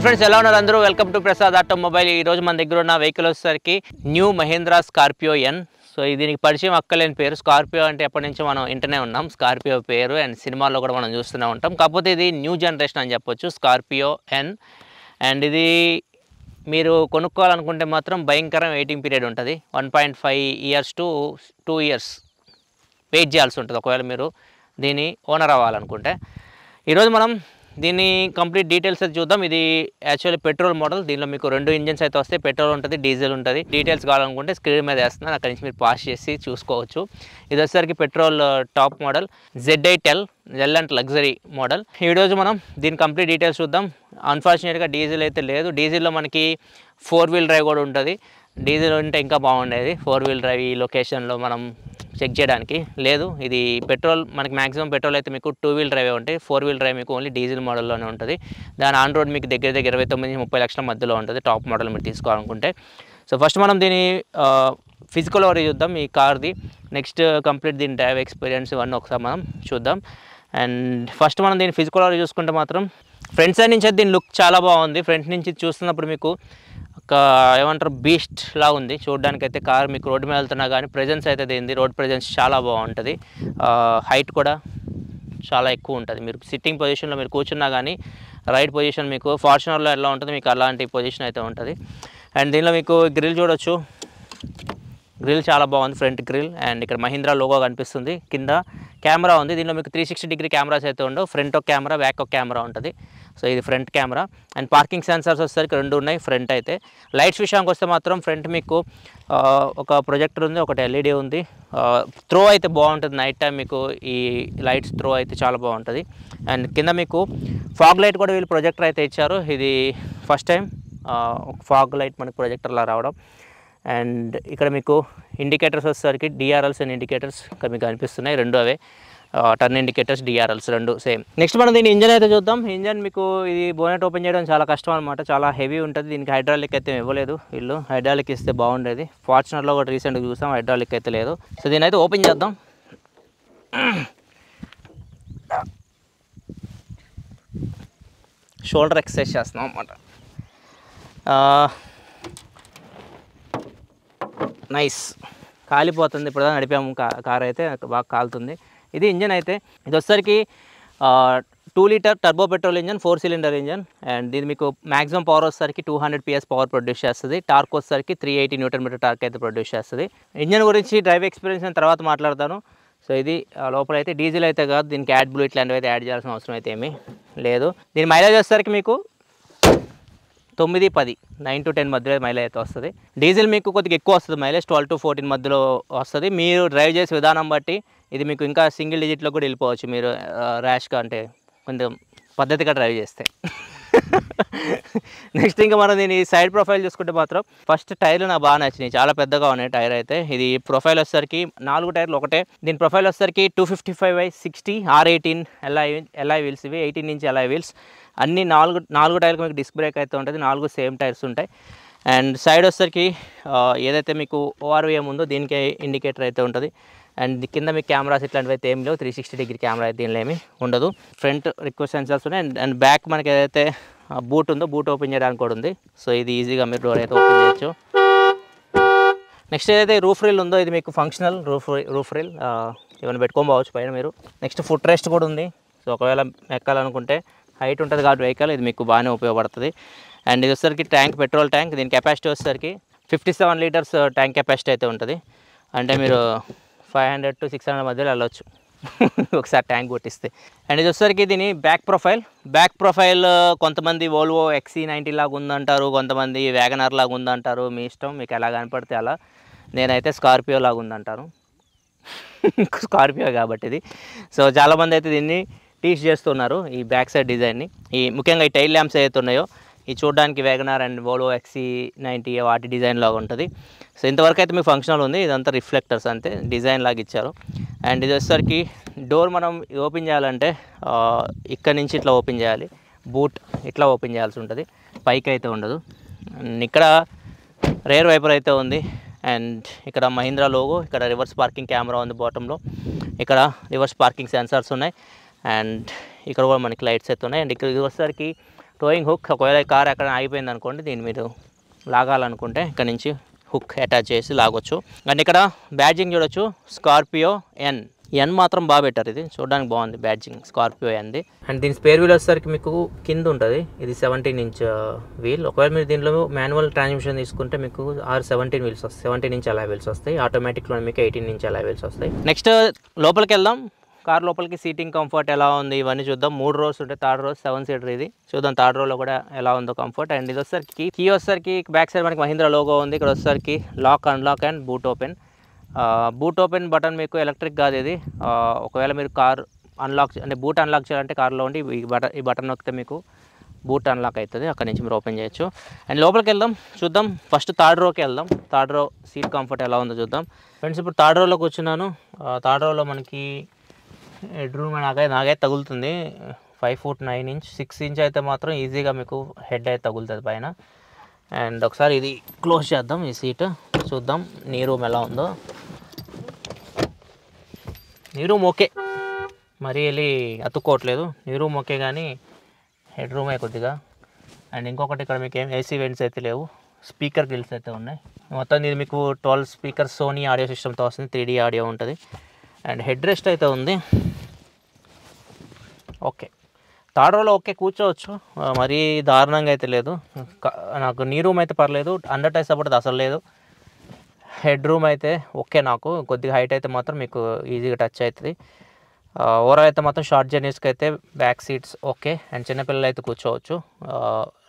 Hi friends ఎలా ఉన్నారు అందరూ? వెల్కమ్ టు ప్రసాద్ ఆటోమొబైల్ ఈ రోజు మన దగ్గర ఉన్న వెహికల్ వచ్చేసరికి new Mahindra Scorpio N so దీనికి పరిచయం అక్కలేని పేరు. స్కార్పియో అంటే ఎప్పటి నుంచి మనం ఇంటనే ఉన్నాం. స్కార్పియో పేరు అండ్ సినిమాల్లో కూడా మనం చూస్తూనే ఉంటాం. కాకపోతే ఇది న్యూ జనరేషన్ అని చెప్పొచ్చు. స్కార్పియో ఎన్ అండ్ ఇది మీరు కొనుక్కోవాలనుకుంటే మాత్రం భయంకరం వెయిటింగ్ పీరియడ్ ఉంటుంది. One point five years to two years wait చేయాల్సి ఉంటుంది. ఒకవేళ మీరు దీని ఓనర్ అవ్వాలనుకుంటే. ఈరోజు మనం దీని కంప్లీట్ డీటెయిల్స్ అయితే చూద్దాం. ఇది యాక్చువల్లీ పెట్రోల్ మోడల్. దీనిలో మీకు రెండు ఇంజన్స్ అయితే వస్తాయి. పెట్రోల్ ఉంటుంది డీజిల్ ఉంటుంది. డీటెయిల్స్ కావాలనుకుంటే స్క్రీన్ మీద వేస్తున్నాను. అక్కడి నుంచి మీరు పాస్ చేసి చూసుకోవచ్చు. ఇది వచ్చేసరికి petrol top model. Z L L Z L and luxury model. ఈరోజు మనం దీని కంప్లీట్ డీటెయిల్స్ చూద్దాం. అన్ఫార్చునేట్గా డీజిల్ అయితే లేదు. డీజిల్లో మనకి ఫోర్ వీల్ డ్రైవ్ కూడా ఉంటుంది. డీజిల్ ఉంటే ఇంకా బాగుండేది. ఫోర్ వీల్ డ్రైవ్ ఈ లొకేషన్లో మనం చెక్ చేయడానికి. లేదు ఇది పెట్రోల్ మనకి మాక్సిమం పెట్రోల్ అయితే మీకు టూ వీల్ డ్రైవ్ ఉంటాయి. ఫోర్ వీల్ డ్రైవ్ మీకు ఓన్లీ డీజిల్ మోడల్లోనే ఉంటుంది. దాని ఆన్ రోడ్ మీకు దగ్గర దగ్గర ఇరవై తొమ్మిది ముప్పై లక్షల మధ్యలో ఉంటుంది. టాప్ మోడల్ మీరు తీసుకోవాలనుకుంటే. సో ఫస్ట్ మనం దీని ఫిజికల్ ఓవర్ చూద్దాం. ఈ కార్ది నెక్స్ట్ కంప్లీట్ దీని డ్రైవ్ ఎక్స్పీరియన్స్ ఇవన్నీ ఒకసారి మనం చూద్దాం. అండ్ ఫస్ట్ మనం దీని ఫిజికల్ ఓవర్ చూసుకుంటే మాత్రం ఫ్రంట్ సైడ్ నుంచి దీని లుక్ చాలా బాగుంది. ఫ్రంట్ నుంచి చూస్తున్నప్పుడు మీకు ఏమంటారు బీస్ట్ లా ఉంది. చూడడానికి అయితే కార్ మీకు రోడ్డు మీద వెళ్తున్నా కానీ ప్రెజెన్స్ అయితే ఏంది రోడ్ ప్రెజెన్స్ చాలా బాగుంటుంది. హైట్ కూడా చాలా ఎక్కువ ఉంటుంది. మీరు సిట్టింగ్ పొజిషన్లో మీరు కూర్చున్నా కానీ రైట్ పొజిషన్ మీకు ఫార్చునర్లో ఎలా ఉంటుంది మీకు అలాంటి పొజిషన్ అయితే ఉంటుంది. అండ్ దీనిలో మీకు గ్రిల్ చూడొచ్చు. గ్రిల్ చాలా బాగుంది ఫ్రంట్ గ్రిల్ అండ్ ఇక్కడ మహీంద్రా లోగో కనిపిస్తుంది. కింద కెమెరా ఉంది. దీనిలో మీకు త్రీ సిక్స్టీ డిగ్రీ కెమెరాస్ అయితే ఉండవు. ఫ్రంట్ ఒక కెమెరా బ్యాక్ ఒక కెమెరా ఉంటుంది. సో ఇది front camera and parking sensors వచ్చేసరికి రెండు ఉన్నాయి ఫ్రంట్ అయితే. లైట్స్ విషయానికి వస్తే మాత్రం ఫ్రంట్ మీకు ఒక ప్రొజెక్టర్ ఉంది ఒకటి ఎల్ఈడి ఉంది. త్రో అయితే బాగుంటుంది. నైట్ టైం మీకు ఈ లైట్స్ త్రో అయితే చాలా బాగుంటుంది. అండ్ కింద మీకు ఫాగ్ లైట్ కూడా వీళ్ళు ప్రొజెక్టర్ అయితే ఇచ్చారు. ఇది ఫస్ట్ టైం ఫాగ్ లైట్ మనకి ప్రొజెక్టర్లా రావడం. అండ్ ఇక్కడ మీకు ఇండికేటర్స్ వచ్చేసరికి డిఆర్ఎల్స్ అండ్ ఇండికేటర్స్ ఇక్కడ మీకు కనిపిస్తున్నాయి రెండు అవే. టర్న్ ఇండికేటర్స్ డిఆర్ఎల్స్ రెండు సేమ్ నెక్స్ట్ మనం దీని ఇంజన్ అయితే చూద్దాం. ఇంజన్ మీకు ఇది బోనెట్ ఓపెన్ చేయడం చాలా కష్టం అనమాట చాలా హెవీ ఉంటుంది. దీనికి హైడ్రాలిక్ అయితే ఇవ్వలేదు వీళ్ళు. హైడ్రాలిక్ ఇస్తే బాగుండేది. ఫార్చునర్లో కూడా రీసెంట్గా చూసాం. హైడ్రాలిక్ అయితే లేదు. సో దీని అయితే ఓపెన్ చేద్దాం. షోల్డర్ ఎక్సర్సైజ్ చేస్తున్నాం అనమాట నైస్. కాలిపోతుంది ఇప్పుడు నడిపాము. కార్ అయితే బాగా కాలుతుంది. ఇది ఇంజన్ అయితే ఇది వచ్చేసరికి two litre turbo petrol engine four cylinder engine. And దీని మీకు మాక్సిమం పవర్ వచ్చేసరికి two hundred PS power produce చేస్తుంది. టార్క్ వచ్చేసరికి three eighty newton meter torque అయితే ప్రొడ్యూస్ చేస్తుంది. ఇంజన్ గురించి డ్రైవ్ ఎక్స్పీరియన్స్ నేను తర్వాత మాట్లాడతాను. సో ఇది ఆ, లోపల అయితే డీజిల్ అయితే కాదు. దీనికి యాడ్ బ్లూ ఇట్లాంటివి అయితే యాడ్ చేయాల్సిన అవసరం అయితే ఏమీ లేదు. దీని మైలేజ్ వచ్చేసరికి మీకు తొమ్మిది పది నైన్ టు టెన్ మధ్యలో మైలేజ్ అయితే వస్తుంది. డీజిల్ మీకు కొద్దిగా ఎక్కువ వస్తుంది మైలేజ్ ట్వెల్వ్ టు ఫోర్టీన్ మధ్యలో వస్తుంది. మీరు డ్రైవ్ చేసే విధానం బట్టి ఇది మీకు ఇంకా సింగిల్ డిజిట్లో కూడా వెళ్ళిపోవచ్చు మీరు ర్యాష్గా అంటే కొంచెం పద్ధతిగా డ్రైవ్ చేస్తే. నెక్స్ట్ ఇంకా మనం దీని సైడ్ ప్రొఫైల్ చూసుకుంటే మాత్రం ఫస్ట్ టైర్లు నాకు బాగా నచ్చినాయి. చాలా పెద్దగా ఉన్నాయి టైర్ అయితే. ఇది ప్రొఫైల్ వచ్చేసరికి నాలుగు టైర్లు ఒకటే. దీని ప్రొఫైల్ వచ్చేసరికి two fifty five by sixty R eighteen alloy alloy wheels ఇవి. ఎయిటీన్ ఇంచ్ ఎల్ఐ వీల్స్ అన్ని నాలుగు నాలుగు టైర్లకు మీకు డిస్క్ బ్రేక్ అయితే ఉంటుంది. నాలుగు సేమ్ టైర్స్ ఉంటాయి. అండ్ సైడ్ వచ్చేసరికి ఏదైతే మీకు ఓఆర్వీఎం ఉందో దీనికి ఇండికేటర్ అయితే ఉంటుంది. అండ్ కింద మీకు కెమెరాస్ ఇట్లాంటివి అయితే ఏం లేవు. త్రీ సిక్స్టీ డిగ్రీ కెమెరా అయితే దీనిలో ఏమి ఉండదు. ఫ్రంట్ రిక్వెస్ట్ సెన్సర్స్ ఉన్నాయి. అండ్ అండ్ బ్యాక్ మనకి ఏదైతే బూట్ ఉందో బూట్ ఓపెన్ చేయడానికి కూడా ఉంది. సో ఇది ఈజీగా మీరు డోర్ అయితే ఓపెన్ చేయొచ్చు. నెక్స్ట్ ఏదైతే రూఫ్ రీల్ ఉందో ఇది మీకు ఫంక్షనల్ రూఫ్ రూఫ్ రీల్ ఏమైనా పెట్టుకోబోవచ్చు పైన మీరు. నెక్స్ట్ ఫుట్ రెస్ట్ కూడా ఉంది. సో ఒకవేళ ఎక్కాలనుకుంటే హైట్ ఉంటుంది కాబట్టి వెహికల్ ఇది మీకు బాగానే ఉపయోగపడుతుంది. అండ్ ఇది వచ్చేసరికి ట్యాంక్ పెట్రోల్ ట్యాంక్. దీని కెపాసిటీ వచ్చేసరికి fifty seven litres tank capacity అయితే ఉంటుంది. అంటే మీరు five hundred to six hundred మధ్యలో వెళ్ళొచ్చు. ఒకసారి ట్యాంక్ కొట్టిస్తే. అండ్ ఇది వచ్చేసరికి దీని బ్యాక్ ప్రొఫైల్. బ్యాక్ ప్రొఫైల్ కొంతమంది ఓల్వో ఎక్సీ నైంటీ లాగా ఉందంటారు కొంతమంది వ్యాగనర్ లాగా ఉందంటారు. మీ ఇష్టం మీకు ఎలా కనపడితే అలా. నేనైతే స్కార్పియో లాగా ఉందంటాను స్కార్పియో కాబట్టి ఇది. సో చాలామంది అయితే దీన్ని టీచ్ చేస్తున్నారు ఈ బ్యాక్ సైడ్ డిజైన్ని ఈ ముఖ్యంగా ఈ టైల్ ల్యాంప్స్ ఏవైతే ఉన్నాయో ఈ చూడడానికి WagonR and Volvo XC ninety వాటి డిజైన్ లాగా ఉంటుంది. సో ఇంతవరకు అయితే మీకు ఫంక్షనల్ ఉంది. ఇదంతా రిఫ్లెక్టర్స్ అంతే. డిజైన్ లాగా ఇచ్చారు. అండ్ ఇది వచ్చేసరికి డోర్ మనం ఓపెన్ చేయాలంటే ఇక్కడ నుంచి ఇట్లా ఓపెన్ చేయాలి. బూట్ ఇట్లా ఓపెన్ చేయాల్సి ఉంటుంది. పైకి అయితే ఉండదు. అండ్ ఇక్కడ రేర్ వైపర్ అయితే ఉంది. అండ్ ఇక్కడ మహీంద్రా లోగో ఇక్కడ రివర్స్ పార్కింగ్ కెమెరా ఉంది బాటంలో ఇక్కడ రివర్స్ పార్కింగ్ సెన్సార్స్ ఉన్నాయి. అండ్ ఇక్కడ కూడా మనకి లైట్స్ అయితే ఉన్నాయి. అండ్ ఇక్కడ వచ్చేసరికి టోయింగ్ హుక్ ఒకవేళ కార్ ఎక్కడ ఆగిపోయింది అనుకోండి దీన్ని మీరు లాగాలనుకుంటే ఇక్కడ నుంచి హుక్ అటాచ్ చేసి లాగొచ్చు. అండ్ ఇక్కడ బ్యాడ్జింగ్ చూడొచ్చు స్కార్పియో ఎన్. ఎన్ మాత్రం బాగా పెట్టారు ఇది. చూడడానికి బాగుంది బ్యాడ్జింగ్ స్కార్పియో ఎన్ది. అండ్ దీని స్పేర్ వీల్ వచ్చేసరికి మీకు కింద ఉంటుంది. ఇది సెవెంటీన్ ఇంచ్ వీల్ ఒకవేళ మీరు దీనిలో మాన్యువల్ ట్రాన్స్మిషన్ తీసుకుంటే మీకు ఆరు సెవెంటీన్ వీల్స్ వస్తాయి. సెవెంటీన్ ఇంచ్ అలా వీల్స్ వస్తాయి. ఆటోమేటిక్లో మీకు ఎయిటీన్ ఇంచ్ అలా వీల్స్ వస్తాయి. నెక్స్ట్ లోపలికి వెళ్దాం. కార్ లోపలికి సీటింగ్ కంఫర్ట్ ఎలా ఉంది ఇవన్నీ చూద్దాం. మూడు రోస్ ఉంటాయి థర్డ్ రోస్ సెవెన్ సీటర్ ఇది. చూద్దాం థర్డ్ రోలో కూడా ఎలా ఉందో కంఫర్ట్. అండ్ ఇది వచ్చేసరికి కీ వచ్చేసరికి బ్యాక్ సైడ్ మనకి మహీంద్రా లోగో ఉంది. ఇక్కడ వచ్చేసరికి lock unlock and boot open. Boot open button మీకు ఎలక్ట్రిక్ కాదు ఇది. ఒకవేళ మీరు కార్ అన్లాక్ అంటే బూట్ అన్లాక్ చేయాలంటే కార్లో ఉండి ఈ బటన్ ఈ బటన్ నొక్కితే మీకు బూట్ అన్లాక్ అవుతుంది. అక్కడ నుంచి మీరు ఓపెన్ చేయొచ్చు. అండ్ లోపలికి వెళ్దాం. చూద్దాం. ఫస్ట్ థర్డ్ రోకి వెళ్దాం. థర్డ్ రో సీట్ కంఫర్ట్ ఎలా ఉందో చూద్దాం. ఫ్రెండ్స్ ఇప్పుడు థర్డ్ రోలో కూర్చున్నాను. థర్డ్ రోలో మనకి హెడ్ రూమ్ నాకైతే నాకైతే తగులుతుంది. Five foot nine inch six inch అయితే మాత్రం ఈజీగా మీకు హెడ్ అయితే తగులుతుంది పైన. అండ్ ఒకసారి ఇది క్లోజ్ చేద్దాం ఈ సీట్. చూద్దాం నీ రూమ్ ఎలా ఉందో. నీ రూమ్ ఓకే. మరీ వెళ్ళి అతుక్కోవట్లేదు. నీ రూమ్ ఓకే కానీ హెడ్ రూమే కొద్దిగా. అండ్ ఇంకొకటి ఇక్కడ మీకు ఏం ఏసీ వెంట్స్ అయితే లేవు. స్పీకర్ గ్రిల్స్ అయితే ఉన్నాయి. మొత్తం ఇది మీకు ట్వెల్వ్ స్పీకర్ సోనీ ఆడియో సిస్టమ్తో వస్తుంది. త్రీ ఆడియో ఉంటుంది. అండ్ హెడ్ రెస్ట్ అయితే ఉంది. ఓకే. థర్డ్ రోలో ఓకే కూర్చోవచ్చు. మరీ దారుణంగా అయితే లేదు. నాకు నీ రూమ్ అయితే పర్లేదు అండర్ టైస్ సపోర్ట్ అసలు లేదు. హెడ్ రూమ్ అయితే ఓకే నాకు కొద్దిగా హైట్ అయితే మాత్రం మీకు ఈజీగా టచ్ అవుతుంది ఓవరాల్ అయితే మాత్రం షార్ట్ జర్నీస్కి అయితే బ్యాక్ సీట్స్ ఓకే అండ్ చిన్నపిల్లలు అయితే కూర్చోవచ్చు.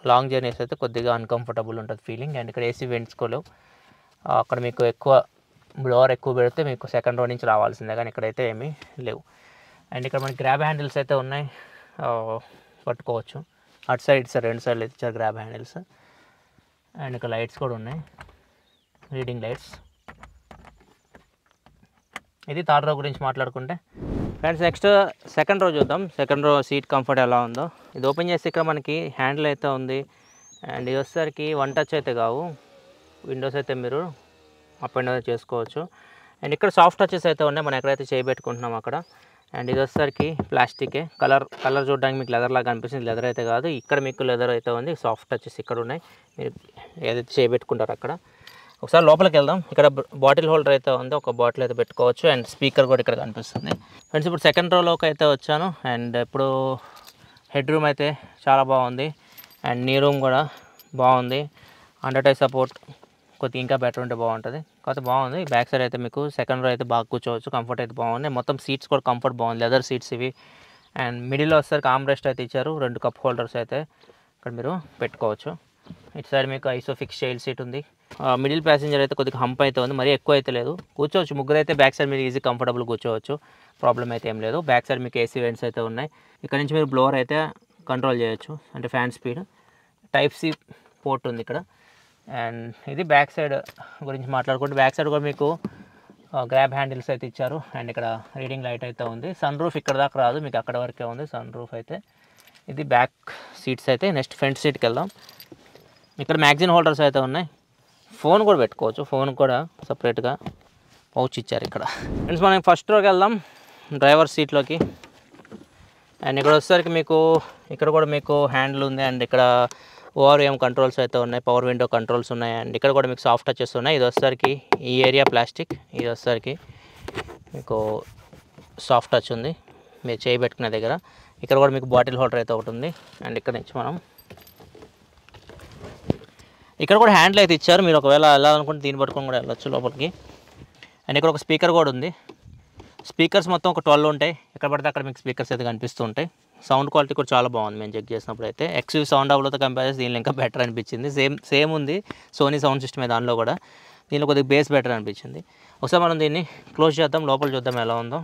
లాంగ్ జర్నీస్ అయితే కొద్దిగా అన్కంఫర్టబుల్ ఉంటుంది ఫీలింగ్ అండ్ ఇక్కడ ఏసీ వేయించుకోలేవు అక్కడ మీకు ఎక్కువ బ్లోవర్ ఎక్కువ పెడితే మీకు సెకండ్ రో నుంచి రావాల్సిందే కానీ ఇక్కడైతే ఏమీ లేవు. అండ్ ఇక్కడ మనకి గ్రాబ్ హ్యాండిల్స్ అయితే ఉన్నాయి. పట్టుకోవచ్చు. అటు సైడ్ ఇటు రెండు సైడ్లు అయితే ఇచ్చారు గ్రాబ్ హ్యాండిల్స్ అండ్ ఇక్కడ లైట్స్ కూడా ఉన్నాయి. రీడింగ్ లైట్స్ ఇది థర్డ్ రో గురించి మాట్లాడుకుంటే. ఫ్రెండ్స్ నెక్స్ట్ సెకండ్ రో చూద్దాం. సెకండ్ రో సీట్ కంఫర్ట్ ఎలా ఉందో. ఇది ఓపెన్ చేసి ఇక్కడ మనకి హ్యాండిల్ అయితే ఉంది. అండ్ ఇది వచ్చేసరికి వన్ టచ్ అయితే కావు. విండోస్ అయితే మీరు అప్ అండ్ డౌన్ చేసుకోవచ్చు. అండ్ ఇక్కడ సాఫ్ట్ టచెస్ అయితే ఉన్నాయి. మనం ఎక్కడైతే చేయబెట్టుకుంటున్నాం అక్కడ. అండ్ ఇది వచ్చేసరికి ప్లాస్టికే కలర్ కలర్ చూడడానికి మీకు లెదర్ లాగా అనిపిస్తుంది. లెదర్ అయితే కాదు. ఇక్కడ మీకు లెదర్ అయితే ఉంది. సాఫ్ట్ టచెస్ ఇక్కడ ఉన్నాయి. మీరు ఏదైతే చేయబెట్టుకుంటారు అక్కడ. ఒకసారి లోపలికి వెళ్దాం. ఇక్కడ బాటిల్ హోల్డర్ అయితే ఉంది. ఒక బాటిల్ అయితే పెట్టుకోవచ్చు. అండ్ స్పీకర్ కూడా ఇక్కడ కనిపిస్తుంది. ఫ్రెండ్స్ ఇప్పుడు సెకండ్ రోలోకి అయితే వచ్చాను. అండ్ ఇప్పుడు హెడ్ రూమ్ అయితే చాలా బాగుంది. అండ్ నీ రూమ్ కూడా బాగుంది. అండర్ టై సపోర్ట్ కొద్దిగా ఇంకా బెటర్ ఉంటే బాగుంటుంది. కాకపోతే బాగుంది. బ్యాక్ సైడ్ అయితే మీకు సెకండ్ రో అయితే బాగా కూర్చోవచ్చు. కంఫర్ట్ అయితే బాగుంది. మొత్తం సీట్స్ కూడా కంఫర్ట్ బాగుంది. లెదర్ సీట్స్ ఇవి. అండ్ మిడిల్లో వచ్చేసరికి ఆమ్ రెస్ట్ అయితే ఇచ్చారు. రెండు కప్ హోల్డర్స్ అయితే ఇక్కడ మీరు పెట్టుకోవచ్చు. ఇటు సైడ్ మీకు ఐసోఫిక్స్ చైల్డ్ సీట్ ఉంది. మిడిల్ ప్యాసింజర్ అయితే కొద్దిగా హంప్ అయితే ఉంది. మరీ ఎక్కువ అయితే లేదు. కూర్చోవచ్చు. ముగ్గురు అయితే బ్యాక్ సైడ్ మీరు ఈజీ కంఫర్టబుల్ కూర్చోవచ్చు. ప్రాబ్లం అయితే ఏం లేదు. బ్యాక్ సైడ్ మీకు ఏసీ వెంట్స్ అయితే ఉన్నాయి. ఇక్కడ నుంచి మీరు బ్లోవర్ అయితే కంట్రోల్ చేయొచ్చు. అంటే fan speed type C port ఉంది ఇక్కడ. అండ్ ఇది బ్యాక్ సైడ్ గురించి మాట్లాడుకుంటే బ్యాక్ సైడ్ కూడా మీకు గ్రాబ్ హ్యాండిల్స్ అయితే ఇచ్చారు. అండ్ ఇక్కడ రీడింగ్ లైట్ అయితే ఉంది. సన్ రూఫ్ ఇక్కడ దాకా రాదు మీకు అక్కడ వరకే ఉంది సన్ రూఫ్ అయితే. ఇది బ్యాక్ సీట్స్ అయితే నెక్స్ట్ ఫ్రంట్ సీట్కి వెళ్దాం ఇక్కడ మ్యాగ్జిన్ హోల్డర్స్ అయితే ఉన్నాయి. ఫోన్ కూడా పెట్టుకోవచ్చు. ఫోన్ కూడా సపరేట్గా పౌచ్ ఇచ్చారు ఇక్కడ. ఫ్రెండ్స్ మనం ఫస్ట్ రోకి వెళ్దాం. డ్రైవర్ సీట్లోకి అండ్ ఇక్కడ వచ్చేసరికి మీకు ఇక్కడ కూడా మీకు హ్యాండిల్ ఉంది. అండ్ ఇక్కడ ఓఆర్ఎం కంట్రోల్స్ అయితే ఉన్నాయి. పవర్ విండో కంట్రోల్స్ ఉన్నాయి. అండ్ ఇక్కడ కూడా మీకు సాఫ్ట్ టచెస్ ఉన్నాయి. ఇది వచ్చేసరికి ఈ ఏరియా ప్లాస్టిక్ ఇది వచ్చేసరికి మీకు సాఫ్ట్ టచ్ ఉంది. మీరు చేయి పెట్టుకునే దగ్గర. ఇక్కడ కూడా మీకు బాటిల్ హోల్డర్ అయితే ఒకటి ఉంది. అండ్ ఇక్కడ నుంచి మనం ఇక్కడ కూడా హ్యాండిల్ అయితే ఇచ్చారు. మీరు ఒకవేళ వెళ్ళాలనుకుంటే దీన్ని పట్టుకొని కూడా వెళ్ళొచ్చు లోపలికి. అండ్ ఇక్కడ ఒక స్పీకర్ కూడా ఉంది. స్పీకర్స్ మొత్తం ఒక ట్వెల్వ్ ఉంటాయి. ఎక్కడ పడితే అక్కడ మీకు స్పీకర్స్ అయితే కనిపిస్తూ ఉంటాయి సౌండ్ క్వాలిటీ కూడా చాలా బాగుంది మేము చెక్ చేసినప్పుడు అయితే ఎక్స్యూ సౌండ్ అవ్వలతో కంపేర్ చేసి దీనిలో ఇంకా బెటర్ అనిపించింది. సేమ్ సేమ్ ఉంది సోనీ సౌండ్ సిస్టమే దానిలో కూడా. దీనిలో కొద్దిగా బేస్ బెటర్ అనిపించింది. ఒకసారి మనం దీన్ని క్లోజ్ చేద్దాం లోపల చూద్దాం ఎలా ఉందో.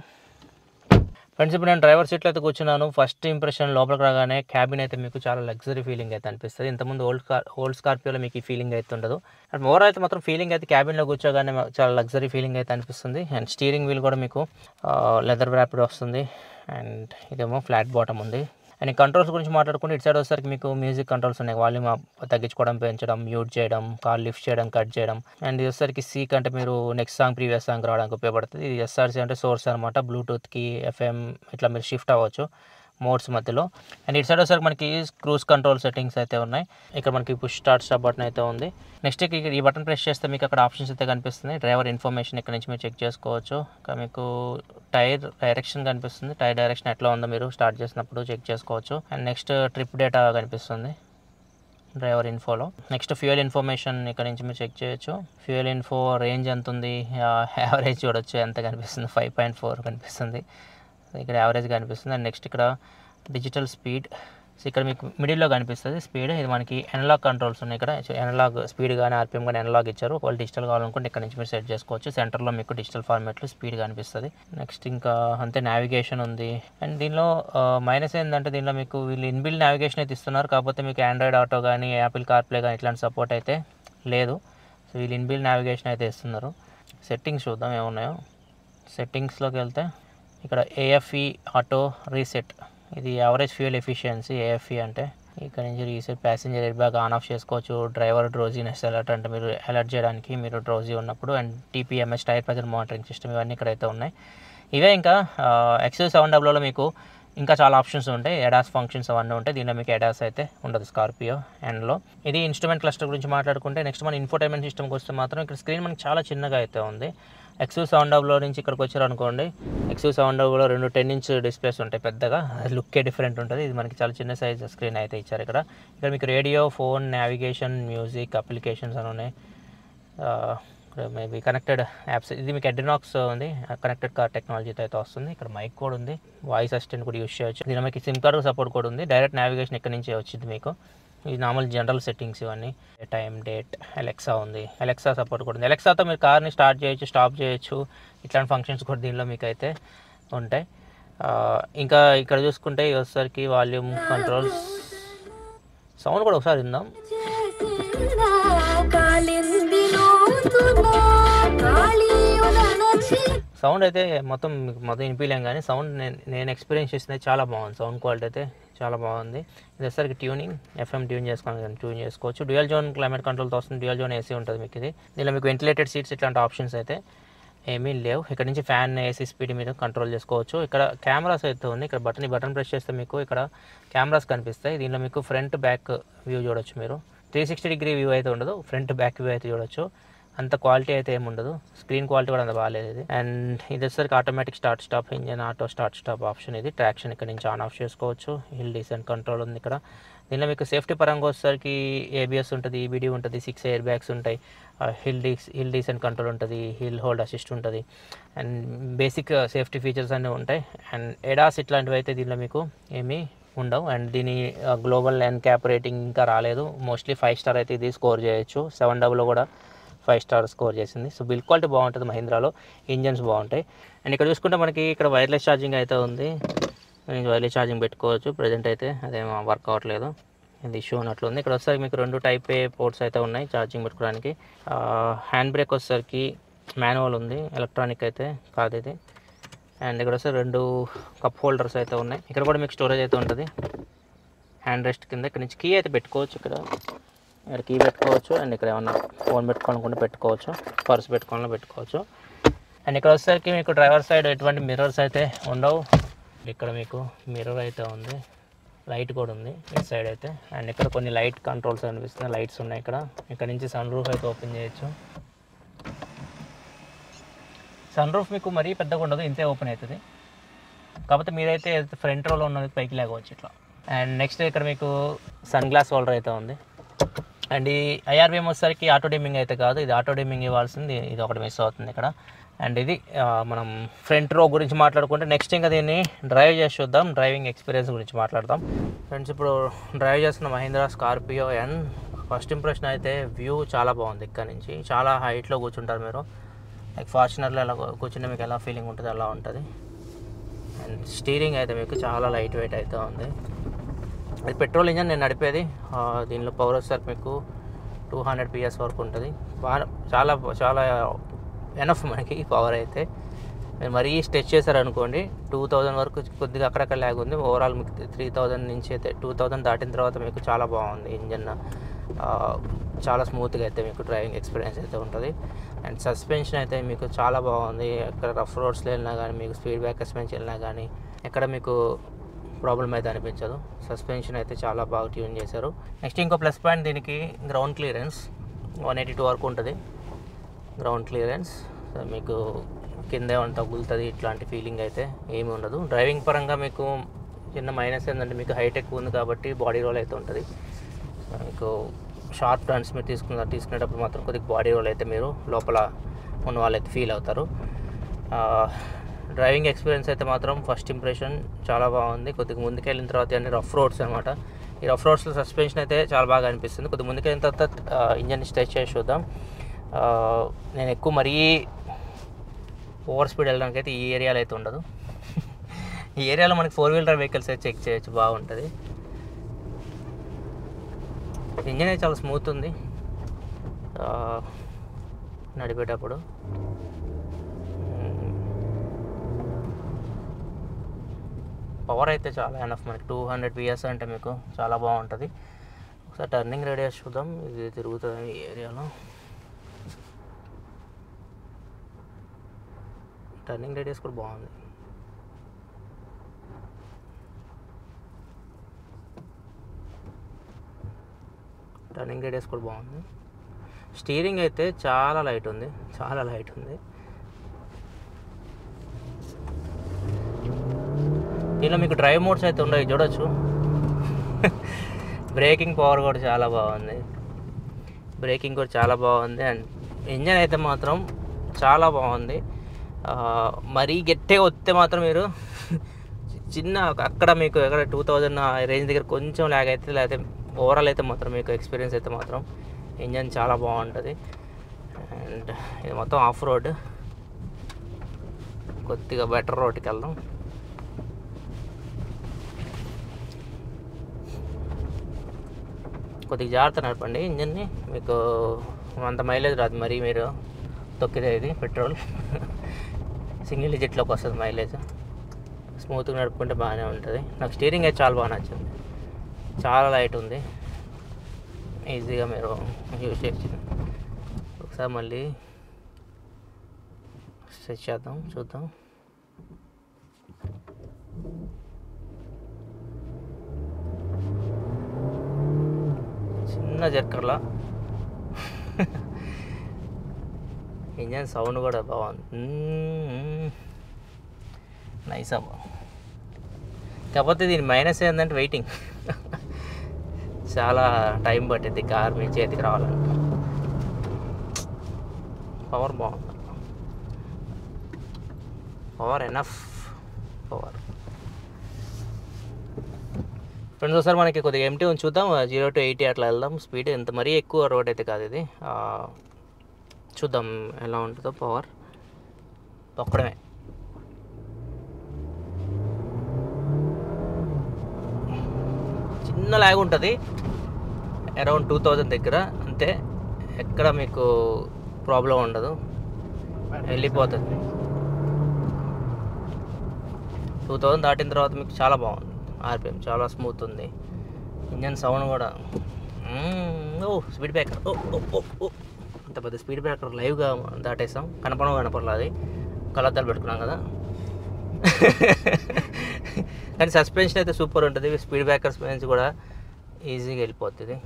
ఫ్రెండ్స్ ఇప్పుడు నేను డ్రైవర్ సీట్లో అయితే కూర్చున్నాను. ఫస్ట్ ఇంప్రెషన్ లోపలికి రాగానే క్యాబిన్ అయితే మీకు చాలా లగ్జరీ ఫీలింగ్ అయితే అనిపిస్తుంది. ఇంతకుముందు ఓల్డ్ కార్ ఓల్డ్ స్కార్పియోలో మీకు ఈ ఫీలింగ్ అయితే ఉండదు. అండ్ మోర్ అయితే మాత్రం ఫీలింగ్ అయితే క్యాబిన్లో కూర్చోగానే చాలా లగ్జరీ ఫీలింగ్ అయితే అనిపిస్తుంది. అండ్ స్టీరింగ్ వీల్ కూడా మీకు లెదర్ ర్యాపిడ్ వస్తుంది. అండ్ ఇదేమో ఫ్లాట్ బాటమ్ ఉంది. అండ్ కంట్రోల్స్ గురించి మాట్లాడుకుంటే ఇటు సైడ్ వచ్చేసరికి మీకు మ్యూజిక్ కంట్రోల్స్ ఉన్నాయి. వాల్యూమ్ తగ్గించుకోవడం పెంచడం మ్యూట్ చేయడం కాల్ లిఫ్ట్ చేయడం కట్ చేయడం. అండ్ ఇది వచ్చేసరికి సీక్ అంటే మీరు నెక్స్ట్ సాంగ్ ప్రీవియస్ సాంగ్ రావడానికి ఉపయోగపడుతుంది. ఇది ఎస్ఆర్సీ అంటే సోర్స్ అనమాట బ్లూటూత్కి ఎఫ్ఎం ఇట్లా మీరు షిఫ్ట్ అవ్వచ్చు. మోడ్స్ మధ్యలో. అండ్ ఇటు సైడ్ వచ్చేసరికి మనకి క్రూజ్ కంట్రోల్ సెట్టింగ్స్ అయితే ఉన్నాయి. ఇక్కడ మనకి పుష్ స్టార్ట్ స్టాప్ బటన్ అయితే ఉంది. నెక్స్ట్ ఇక్కడ ఈ బటన్ ప్రెస్ చేస్తే మీకు అక్కడ ఆప్షన్స్ అయితే కనిపిస్తుంది. డ్రైవర్ ఇన్ఫర్మేషన్ ఇక్కడ నుంచి మీరు చెక్ చేసుకోవచ్చు. ఇంకా మీకు టైర్ డైరెక్షన్ కనిపిస్తుంది. టైర్ డైరెక్షన్ ఎట్లా ఉందో మీరు స్టార్ట్ చేసినప్పుడు చెక్ చేసుకోవచ్చు. అండ్ నెక్స్ట్ ట్రిప్ డేటా కనిపిస్తుంది. డ్రైవర్ ఇన్ఫోలో. నెక్స్ట్ ఫ్యూయల్ ఇన్ఫర్మేషన్ ఇక్కడ నుంచి మీరు చెక్ చేయొచ్చు. ఫ్యూయల్ ఇన్ఫో రేంజ్ ఎంత ఉంది? యావరేజ్ చూడొచ్చు. ఎంత కనిపిస్తుంది? ఫైవ్ పాయింట్ ఫోర్ కనిపిస్తుంది. ఇక్కడ యావరేజ్ కనిపిస్తుంది అండ్ నెక్స్ట్ ఇక్కడ డిజిటల్ స్పీడ్ సో ఇక్కడ మీకు మిడిల్లో కనిపిస్తుంది స్పీడ్ ఇది మనకి ఎనలాగ్ కంట్రోల్స్ ఉన్నాయి ఇక్కడ. ఎనలాగ్ స్పీడ్ కానీ ఆర్పిఎం కానీ ఎనలాగ్ ఇచ్చారు. ఒకవేళ డిజిటల్ కావాలనుకుంటే ఇక్కడ నుంచి మీరు సెట్ చేసుకోవచ్చు. సెంటర్లో మీకు డిజిటల్ ఫార్మాట్లో స్పీడ్ కనిపిస్తుంది. నెక్స్ట్ ఇంకా అంతే నావిగేషన్ ఉంది. అండ్ దీనిలో మైనస్ ఏంటంటే దీనిలో మీకు వీళ్ళు ఇన్బిల్ నావిగేషన్ అయితే ఇస్తున్నారు. కాకపోతే మీకు ఆండ్రాయిడ్ ఆటో కానీ యాపిల్ కార్ప్లే కానీ ఇట్లాంటి సపోర్ట్ అయితే లేదు. సో వీళ్ళు ఇన్బిల్ నావిగేషన్ అయితే ఇస్తున్నారు. సెట్టింగ్స్ చూద్దాం ఏమున్నాయో. సెట్టింగ్స్లోకి వెళ్తే ఇక్కడ ఏఎఫ్ఈ ఆటో రీసెట్ ఇది యావరేజ్ ఫ్యూయల్ ఎఫిషియన్సీ ఏఎఫ్ఈ అంటే ఇక్కడ నుంచి reset passenger airbag on off చేసుకోవచ్చు డ్రైవర్ డ్రోజీనెస్ అలర్ట్ అంటే మీరు అలర్ట్ చేయడానికి మీరు డ్రోజీ ఉన్నప్పుడు and TPMS tyre pressure monitoring system ఇవన్నీ ఇక్కడైతే ఉన్నాయి. ఇవే ఇంకా ఎక్స్ఎల్ సెవెన్ డబ్ల్యూలో మీకు ఇంకా చాలా ఆప్షన్స్ ఉంటాయి. ఎడాస్ ఫంక్షన్స్ అవన్నీ ఉంటాయి. దీనిలో మీకు ఎడాస్ అయితే ఉండదు స్కార్పియో అండ్లో ఇది ఇన్స్ట్రుమెంట్ క్లస్టర్ గురించి మాట్లాడుకుంటే నెక్స్ట్ మన ఇన్ఫోటైన్మెంట్ సిస్టమ్కి వస్తే మాత్రం ఇక్కడ స్క్రీన్ మనకి చాలా చిన్నగా అయితే ఉంది. ఎక్స్యూ సెవెన్ డబ్లో నుంచి ఇక్కడికి వచ్చారు అనుకోండి ఎక్స్యూ సెవెన్ డబ్లో రెండు టెన్ ఇంచ్ డిస్ప్లేస్ ఉంటాయి పెద్దగా. లుక్కే డిఫరెంట్ ఉంటుంది. ఇది మనకి చాలా చిన్న సైజ్ స్క్రీన్ అయితే ఇచ్చారు ఇక్కడ. ఇక్కడ మీకు radio phone navigation music applications అని ఉన్నాయి. మేబీ కనెక్టెడ్ యాప్స్ ఇది మీకు ఎడ్రినాక్స్ ఉంది. కనెక్టెడ్ కార్ టెక్నాలజీతో అయితే వస్తుంది. ఇక్కడ మైక్ కూడా ఉంది. వాయిస్ అసిస్టెంట్ కూడా యూస్ చేయొచ్చు. దీని మీకు సిమ్ కార్డ్ సపోర్ట్ కూడా ఉంది. డైరెక్ట్ నావిగేషన్ ఇక్కడ నుంచి వచ్చింది మీకు? ఇది నార్మల్ జనరల్ సెట్టింగ్స్ ఇవన్నీ. టైం డేట్ అలెక్సా ఉంది. అలెక్సా సపోర్ట్ కూడా ఉంది. అలెక్సాతో మీరు కార్ని స్టార్ట్ చేయొచ్చు స్టాప్ చేయొచ్చు. ఇట్లాంటి ఫంక్షన్స్ కూడా దీనిలో మీకు అయితే ఉంటాయి ఇంకా ఇక్కడ చూసుకుంటే ఇవి వచ్చేసరికి వాల్యూమ్ కంట్రోల్స్ సౌండ్ కూడా ఒకసారి విందాం. సౌండ్ అయితే మొత్తం మీకు మొత్తం వినిపించలేం కానీ సౌండ్ నేను నేను ఎక్స్పీరియన్స్ చేసింది చాలా బాగుంది. సౌండ్ క్వాలిటీ అయితే చాలా బాగుంది. ఇదేసరికి ట్యూనింగ్ ఎఫ్ఎం ట్యూన్ చేసుకోవాలి ట్యూన్ చేసుకోవచ్చు. డ్యూయల్ జోన్ క్లైమేట్ కంట్రోల్తో వస్తుంది. డ్యూయల్ జోన్ ఏసీ ఉంటుంది మీకు ఇది. దీనిలో మీకు వెంటిలేటెడ్ సీట్స్ ఇట్లాంటి ఆప్షన్స్ అయితే ఏమీ లేవు. ఇక్కడ నుంచి ఫ్యాన్ ఏసీ స్పీడ్ మీద కంట్రోల్ చేసుకోవచ్చు. ఇక్కడ కెమెరాస్ అయితే ఉంది. ఇక్కడ బటన్ బటన్ ప్రెస్ చేస్తే మీకు ఇక్కడ కెమెరాస్ కనిపిస్తాయి. దీనిలో మీకు ఫ్రంట్ బ్యాక్ వ్యూ చూడొచ్చు మీరు. త్రీ సిక్స్టీ డిగ్రీ వ్యూ అయితే ఉండదు. ఫ్రంట్ బ్యాక్ వ్యూ అయితే చూడొచ్చు. అంత క్వాలిటీ అయితే ఏమి ఉండదు. స్క్రీన్ క్వాలిటీ కూడా అంత బాగాలేదు ఇది. అండ్ ఇది వచ్చేసరికి automatic start stop engine auto start stop option ఇది. ట్రాక్షన్ ఇక్కడ నుంచి ఆన్ ఆఫ్ చేసుకోవచ్చు. హిల్ డీసెంట్ కంట్రోల్ ఉంది ఇక్కడ. దీనిలో మీకు సేఫ్టీ పరంగా వచ్చేసరికి ఏబిఎస్ ఉంటుంది ఈబిడి ఉంటుంది సిక్స్ ఎయిర్ బ్యాగ్స్ ఉంటాయి. హిల్ డీస్ హిల్ డీసెంట్ కంట్రోల్ ఉంటుంది హిల్ హోల్డ్ అసిస్ట్ ఉంటుంది. అండ్ బేసిక్ సేఫ్టీ ఫీచర్స్ అన్నీ ఉంటాయి. అండ్ ఎడాస్ ఇట్లాంటివి అయితే దీనిలో మీకు ఏమీ ఉండవు. అండ్ దీని గ్లోబల్ ఎన్ క్యాప్ రేటింగ్ ఇంకా రాలేదు. మోస్ట్లీ ఫైవ్ స్టార్ అయితే ఇది స్కోర్ చేయొచ్చు. సెవెన్ డబుల్లో కూడా ఫైవ్ స్టార్ స్కోర్ చేసింది. సో బిల్ క్వాలిటీ బాగుంటుంది మహీంద్రాలో. ఇంజన్స్ బాగుంటాయి. అండ్ ఇక్కడ చూసుకుంటే మనకి ఇక్కడ వైర్లెస్ ఛార్జింగ్ అయితే ఉంది. వైర్లెస్ ఛార్జింగ్ పెట్టుకోవచ్చు. ప్రజెంట్ అయితే అదేమో వర్క్ అవ్వట్లేదు. ఇది ఇష్యూ ఉన్నట్లుంది. ఇక్కడ వచ్చేసరికి మీకు రెండు టైప్ ఏ పోర్ట్స్ అయితే ఉన్నాయి ఛార్జింగ్ పెట్టుకోవడానికి. హ్యాండ్ బ్రేక్ వచ్చేసరికి మాన్యువల్ ఉంది. ఎలక్ట్రానిక్ అయితే కాదు ఇది. అండ్ ఇక్కడ వస్తే రెండు కప్ హోల్డర్స్ అయితే ఉన్నాయి. ఇక్కడ కూడా మీకు స్టోరేజ్ అయితే ఉంటుంది. హ్యాండ్ రెస్ట్ కింద. ఇక్కడ నుంచి కీ అయితే పెట్టుకోవచ్చు ఇక్కడ. ఇక్కడ కీ పెట్టుకోవచ్చు. అండ్ ఇక్కడ ఏమన్నా ఫోన్ పెట్టుకోవాలనుకుంటే పెట్టుకోవచ్చు. పర్స్ పెట్టుకోవాలని పెట్టుకోవచ్చు. అండ్ ఇక్కడ వచ్చేసరికి మీకు డ్రైవర్ సైడ్ ఎటువంటి మిర్రర్స్ అయితే ఉండవు. ఇక్కడ మీకు మిర్రర్ అయితే ఉంది. లైట్ కూడా ఉంది ఈ సైడ్ అయితే. అండ్ ఇక్కడ కొన్ని లైట్ కంట్రోల్స్ అనిపిస్తున్నాయి లైట్స్ ఉన్నాయి ఇక్కడ. ఇక్కడ నుంచి సన్ రూఫ్ అయితే ఓపెన్ చేయొచ్చు. సన్ రూఫ్ మీకు మరీ పెద్దగా ఉండదు. ఇంతే ఓపెన్ అవుతుంది. కాకపోతే మీరైతే ఫ్రంట్ రోలో ఉన్నది పైకి లేకపోవచ్చు ఇట్లా. అండ్ నెక్స్ట్ ఇక్కడ మీకు సన్ గ్లాస్ హోల్డర్ అయితే ఉంది. అండ్ ఈ ఐఆర్బిఎం వచ్చేసరికి ఆటో డిమ్మింగ్ అయితే కాదు ఇది ఆటో డిమ్మింగ్ ఇవ్వాల్సింది ఇది ఒకటి మిస్ అవుతుంది ఇక్కడ. అండ్ ఇది మనం ఫ్రంట్ రో గురించి మాట్లాడుకుంటే నెక్స్ట్ ఇంకా దీన్ని డ్రైవ్ చేసి చూద్దాం డ్రైవింగ్ ఎక్స్పీరియన్స్ గురించి మాట్లాడదాం. ఫ్రెండ్స్ ఇప్పుడు డ్రైవ్ చేస్తున్న Mahindra Scorpio and first impression అయితే వ్యూ చాలా బాగుంది ఇక్కడ నుంచి. చాలా హైట్లో కూర్చుంటారు మీరు. లైక్ ఫార్చునర్లో ఎలా కూర్చుంటే మీకు ఎలా ఫీలింగ్ ఉంటుంది అలా ఉంటుంది. అండ్ స్టీరింగ్ అయితే మీకు చాలా లైట్ వెయిట్ అయితే ఉంది. అది పెట్రోల్ ఇంజన్ నేను నడిపేది. దీనిలో పవర్ వస్తారు మీకు టూ హండ్రెడ్ పిఎస్ వరకు ఉంటుంది. బాగా చాలా చాలా ఎనఫ్ మనకి పవర్ అయితే. మీరు మరీ స్ట్రెచ్ చేశారనుకోండి టూ థౌజండ్ వరకు కొద్దిగా అక్కడక్కడ ల్యాగ్ ఉంది. ఓవరాల్ మీకు త్రీ థౌజండ్ నుంచి అయితే టూ థౌజండ్ దాటిన తర్వాత మీకు చాలా బాగుంది ఇంజన్. చాలా స్మూత్గా అయితే మీకు డ్రైవింగ్ ఎక్స్పీరియన్స్ అయితే ఉంటుంది. అండ్ సస్పెన్షన్ అయితే మీకు చాలా బాగుంది. ఎక్కడ రఫ్ రోడ్స్లో వెళ్ళినా కానీ మీకు స్పీడ్ బ్యాక్ సస్పెన్షన్ వెళ్ళినా కానీ ఎక్కడ మీకు ప్రాబ్లం అయితే అనిపించదు. సస్పెన్షన్ అయితే చాలా బాగా ట్యూన్ చేశారు. నెక్స్ట్ ఇంకో ప్లస్ పాయింట్ దీనికి ground clearance one eighty two వరకు ఉంటుంది. గ్రౌండ్ క్లియరెన్స్ మీకు కిందే ఏమైనా తగులుతుంది ఇట్లాంటి ఫీలింగ్ అయితే ఏమీ ఉండదు. డ్రైవింగ్ పరంగా మీకు చిన్న మైనస్ ఏంటంటే మీకు హైట్ ఎక్కువ ఉంది కాబట్టి బాడీ రోల్ అయితే ఉంటుంది. మీకు షార్ప్ టర్న్స్ మీరు తీసుకున్న తీసుకునేటప్పుడు మాత్రం కొద్దిగా బాడీ రోల్ అయితే మీరు లోపల ఉన్న వాళ్ళైతే ఫీల్ అవుతారు. Uh, డ్రైవింగ్ ఎక్స్పీరియన్స్ అయితే మాత్రం ఫస్ట్ ఇంప్రెషన్ చాలా బాగుంది. కొద్దిగా ముందుకెళ్ళిన తర్వాత అన్ని రఫ్ రోడ్స్ అనమాట ఈ రఫ్ రోడ్స్లో సస్పెన్షన్ అయితే చాలా బాగా అనిపిస్తుంది. కొద్దిగా ముందుకెళ్ళిన తర్వాత ఇంజన్ స్టెచ్ చేసి చూద్దాం. నేను ఎక్కువ మరీ ఓవర్ స్పీడ్ వెళ్ళడానికి అయితే ఈ ఏరియాలో అయితే ఉండదు. ఈ ఏరియాలో మనకి ఫోర్ వీలర్ వెహికల్స్ అయితే చెక్ చేయొచ్చు బాగుంటుంది. ఇంజన్ అయితే చాలా స్మూత్ ఉంది. నడిపేటప్పుడు. పవర్ అయితే చాలా ఎనఫ్ మనకి. టూ హండ్రెడ్ పిఎస్ అంటే మీకు చాలా బాగుంటుంది. ఒకసారి టర్నింగ్ రేడియస్ చూద్దాం. ఇది తిరుగుతుంది ఈ ఏరియాలో. టర్నింగ్ రేడియస్ కూడా బాగుంది. టర్నింగ్ రేడియస్ కూడా బాగుంది. స్టీరింగ్ అయితే చాలా లైట్ ఉంది. చాలా లైట్ ఉంది. దీనిలో మీకు డ్రైవ్ మోడ్స్ అయితే ఉన్నాయి చూడొచ్చు. బ్రేకింగ్ పవర్ కూడా చాలా బాగుంది. బ్రేకింగ్ కూడా చాలా బాగుంది అండ్ ఇంజన్ అయితే మాత్రం చాలా బాగుంది. మరీ గట్టిగా వస్తే మాత్రం మీరు చిన్న అక్కడ మీకు ఎక్కడ టూ థౌజండ్ రేంజ్ దగ్గర కొంచెం ల్యాగ్ అయితే లేకపోతే ఓవరాల్ అయితే మాత్రం మీకు ఎక్స్పీరియన్స్ అయితే మాత్రం ఇంజన్ చాలా బాగుంటుంది. అండ్ ఇది మొత్తం ఆఫ్ రోడ్. కొద్దిగా బెటర్ రోడ్కి వెళ్దాం. కొద్దిగా జాగ్రత్త నడపండి. ఇంజన్ని మీకు అంత మైలేజ్ రాదు మరి మీరు తొక్కితే ఇది పెట్రోల్. సింగిల్ డిజిట్లోకి వస్తుంది మైలేజ్ స్మూత్గా నడుపుకుంటే బాగానే ఉంటుంది. నాకు స్టీరింగ్ అయితే చాలా బాగా నచ్చింది. చాలా లైట్ ఉంది. ఈజీగా మీరు యూజ్ చేయొచ్చు. ఒకసారి మళ్ళీ సెట్ చేద్దాం చూద్దాం. చిన్న జర్కర్లా ఇంజన్ సౌండ్ కూడా బాగుంది నైస్ అబ్బా. కాకపోతే దీని మైనస్ ఏంటంటే వెయిటింగ్. చాలా టైం పట్టింది కార్ మీ చేతికి రావాలంటే పవర్ బాగుంది. Power enough. పవర్. ఫ్రెండ్స్ ఒకసారి మనకి కొద్దిగా ఎంటీ ఉంది చూద్దాం. జీరో టు ఎయిటీ అట్లా వెళ్దాం. స్పీడ్ ఎంత? మరీ ఎక్కువ రోడ్ అయితే కాదు ఇది. చూద్దాం ఎలా ఉంటుందో పవర్ తొక్కడమే చిన్న లాగ్ ఉంటుంది. అరౌండ్ టూ థౌజండ్ దగ్గర. అంతే. ఎక్కడ మీకు ప్రాబ్లం ఉండదు. వెళ్ళిపోతుంది. టూ థౌజండ్ దాటిన తర్వాత మీకు చాలా బాగుంది. ఆర్పిఎం. చాలా స్మూత్ ఉంది. ఇంజన్ సౌండ్ కూడా. ఓ స్పీడ్ బ్రేకర్ ఓ ఓ అంత పెద్ద స్పీడ్ బ్రేకర్ లైవ్గా దాటేసాం కనపడం కనపడలేదు అది. కళ్ళద్దాలు పెట్టుకున్నాం కదా. కానీ సస్పెన్షన్ అయితే సూపర్ ఉంటుంది. స్పీడ్ బ్రేకర్స్ నుంచి కూడా ఈజీగా వెళ్ళిపోతుంది.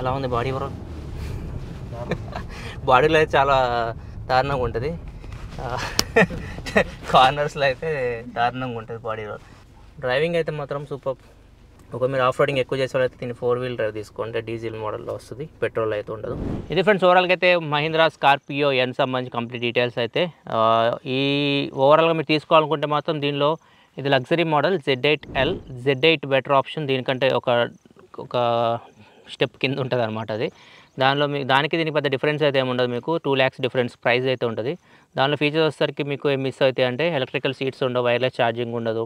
ఎలా ఉంది బాడీ వరం బాడీలో అయితే చాలా దారుణంగా ఉంటుంది. కార్నర్స్లో అయితే దారుణంగా ఉంటుంది బాడీ రోల్ డ్రైవింగ్ అయితే మాత్రం సూపర్. ఒక మీరు ఆఫ్ రోడింగ్ ఎక్కువ అయితే దీన్ని ఫోర్ వీల్ డ్రైవ్ తీసుకోండి. డీజిల్ మోడల్లో వస్తుంది. పెట్రోల్ అయితే ఉండదు. ఇది ఫ్రెండ్స్ ఓవరాల్గా అయితే మహీంద్రా స్కార్పియో ఎన్ సంబంధించి కంప్లీట్ డీటెయిల్స్ అయితే ఈ ఓవరాల్గా మీరు తీసుకోవాలనుకుంటే మాత్రం దీనిలో ఇది luxury model Z eight L Z eight better option దీనికంటే ఒక ఒక స్టెప్ కింద ఉంటుంది అనమాట అది. దానిలో మీ దానికి దీనికి పెద్ద డిఫరెన్స్ అయితే ఏమి ఉండదు మీకు. టూ ల్యాక్స్ డిఫరెన్స్ ప్రైస్ అయితే ఉంటుంది. దానిలో ఫీచర్స్ వచ్చేసరికి మీకు ఏం మిస్ అవుతాయి అంటే ఎలక్ట్రికల్ సీట్స్ ఉండవు వైర్లెస్ ఛార్జింగ్ ఉండదు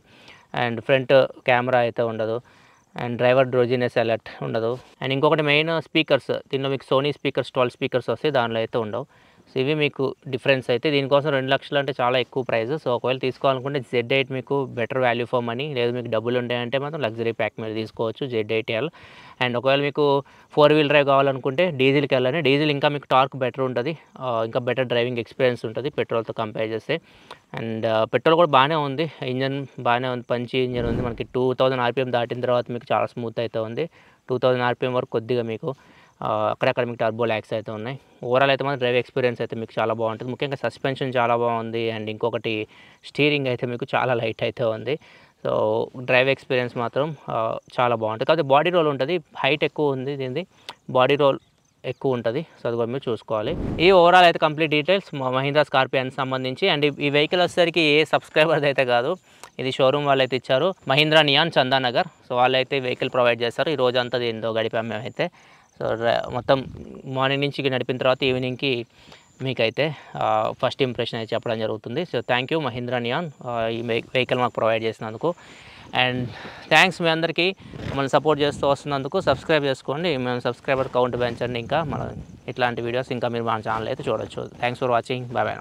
అండ్ ఫ్రంట్ కెమెరా అయితే ఉండదు అండ్ డ్రైవర్ డ్రోజినెస్ అలర్ట్ ఉండదు. అండ్ ఇంకొకటి మెయిన్ స్పీకర్స్ దీనిలో మీకు సోనీ స్పీకర్స్ ట్వెల్వ్ స్పీకర్స్ వస్తాయి దానిలో అయితే ఉండవు. సో ఇవి మీకు డిఫరెన్స్ అయితే దీనికోసం రెండు లక్షలు అంటే చాలా ఎక్కువ ప్రైస్. సో ఒకవేళ తీసుకోవాలనుకుంటే జెడ్ ఎయిట్ మీకు బెటర్ వాల్యూ ఫర్ మనీ లేదు మీకు డబ్బులు ఉంటాయంటే మాత్రం లగ్జరీ ప్యాక్ మీరు తీసుకోవచ్చు జెడ్ ఎయిట్ ఎల్ అండ్ ఒకవేళ మీకు ఫోర్ వీల్ డ్రైవ్ కావాలనుకుంటే డీజిల్కి వెళ్ళాలి డీజిల్ ఇంకా మీకు టార్క్ బెటర్ ఉంటుంది. ఇంకా బెటర్ డ్రైవింగ్ ఎక్స్పీరియన్స్ ఉంటుంది పెట్రోల్తో కంపేర్ చేస్తే. అండ్ పెట్రోల్ కూడా బాగానే ఉంది. ఇంజన్ బాగానే ఉంది. పంచి ఇంజన్ ఉంది. మనకి టూ థౌజండ్ ఆర్పిఎం దాటిన తర్వాత మీకు చాలా స్మూత్ అయితే ఉంది. టూ థౌజండ్ ఆర్పిఎం వరకు కొద్దిగా మీకు అక్కడక్కడ మీకు టర్బో ల్యాక్స్ అయితే ఉన్నాయి. ఓవరాల్ అయితే మాత్రం డ్రైవ్ ఎక్స్పీరియన్స్ అయితే మీకు చాలా బాగుంటుంది. ముఖ్యంగా సస్పెన్షన్ చాలా బాగుంది అండ్ ఇంకొకటి స్టీరింగ్ అయితే మీకు చాలా లైట్ అయితే ఉంది. సో డ్రైవ్ ఎక్స్పీరియన్స్ మాత్రం చాలా బాగుంటుంది. కాకపోతే బాడీ రోల్ ఉంటుంది. హైట్ ఎక్కువ ఉంది దీనిది. బాడీ రోల్ ఎక్కువ ఉంటుంది. సో అది కూడా మీరు చూసుకోవాలి. ఈ ఓవరాల్ అయితే కంప్లీట్ డీటెయిల్స్ మహీంద్రా స్కార్పియన్ సంబంధించి. అండ్ ఈ- వెహికల్ వచ్చేసరికి ఏ సబ్స్క్రైబర్ అయితే కాదు ఇది షోరూమ్ వాళ్ళు అయితే ఇచ్చారు. మహీంద్రా నియాన్ చందానగర్. సో వాళ్ళు అయితే వెహికల్ ప్రొవైడ్ చేస్తారు. ఈ రోజు అంతా దీంతో గడిపాం మేమైతే. సో మొత్తం మార్నింగ్ నుంచి నడిపిన తర్వాత ఈవినింగ్కి మీకైతే ఫస్ట్ ఇంప్రెషన్ అయితే చెప్పడం జరుగుతుంది. సో థ్యాంక్ యూ మహీంద్రా నియాన్ ఈ వెహికల్ మాకు ప్రొవైడ్ చేసినందుకు. అండ్ థ్యాంక్స్ మీ అందరికీ మమ్మల్ని సపోర్ట్ చేస్తూ వస్తున్నందుకు. సబ్స్క్రైబ్ చేసుకోండి. మేము సబ్స్క్రైబర్ కౌంట్ పెంచండి ఇంకా మన ఇట్లాంటి వీడియోస్ ఇంకా మీరు మన ఛానల్ అయితే చూడొచ్చు. Thanks for watching. Bye bye